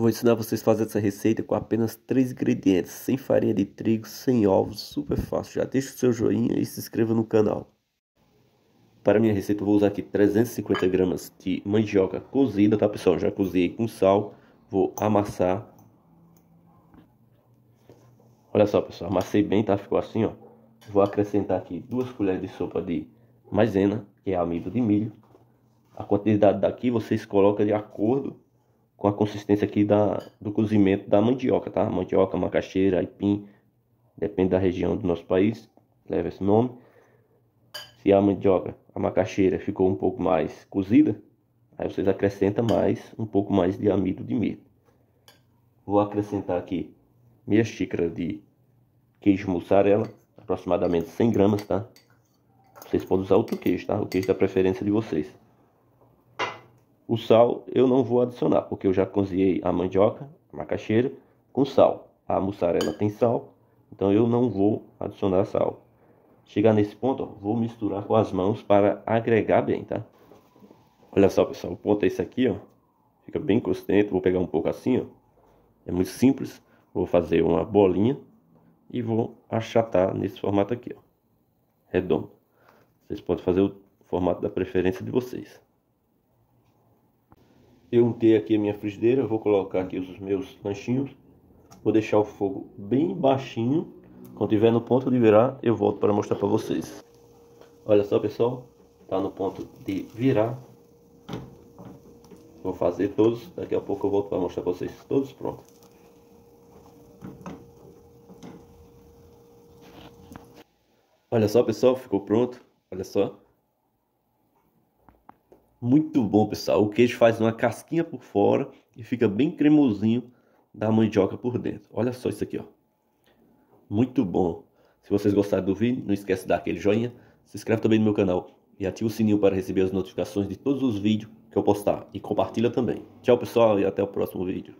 Vou ensinar vocês a fazer essa receita com apenas três ingredientes, sem farinha de trigo, sem ovos, super fácil. Já deixa o seu joinha e se inscreva no canal. Para minha receita vou usar aqui 350 gramas de mandioca cozida, tá pessoal? Já cozinhei com sal, vou amassar. Olha só pessoal, amassei bem, tá? Ficou assim, ó. Vou acrescentar aqui duas colheres de sopa de maisena, que é amido de milho. A quantidade daqui vocês colocam de acordo com a consistência aqui da, do cozimento da mandioca, tá? Mandioca, macaxeira, aipim, depende da região do nosso país, leva esse nome. Se a mandioca, a macaxeira ficou um pouco mais cozida, aí vocês acrescentam mais, um pouco mais de amido de milho. Vou acrescentar aqui meia xícara de queijo mussarela, aproximadamente 100 gramas, tá? Vocês podem usar outro queijo, tá? O queijo da preferência de vocês. O sal eu não vou adicionar, porque eu já cozinhei a mandioca, a macaxeira, com sal. A mussarela tem sal, então eu não vou adicionar sal. Chegar nesse ponto, ó, vou misturar com as mãos para agregar bem, tá? Olha só, pessoal, o ponto é esse aqui, ó. Fica bem consistente, vou pegar um pouco assim, ó. É muito simples. Vou fazer uma bolinha e vou achatar nesse formato aqui, ó. Redondo. Vocês podem fazer o formato da preferência de vocês. Eu untei aqui a minha frigideira, vou colocar aqui os meus lanchinhos. Vou deixar o fogo bem baixinho. Quando tiver no ponto de virar, eu volto para mostrar para vocês. Olha só, pessoal. Tá no ponto de virar. Vou fazer todos. Daqui a pouco eu volto para mostrar para vocês. Todos prontos. Olha só, pessoal. Ficou pronto. Olha só. Muito bom, pessoal. O queijo faz uma casquinha por fora e fica bem cremosinho da mandioca por dentro. Olha só isso aqui, ó. Muito bom. Se vocês gostaram do vídeo, não esquece de dar aquele joinha, se inscreve também no meu canal e ativa o sininho para receber as notificações de todos os vídeos que eu postar e compartilha também. Tchau, pessoal, e até o próximo vídeo.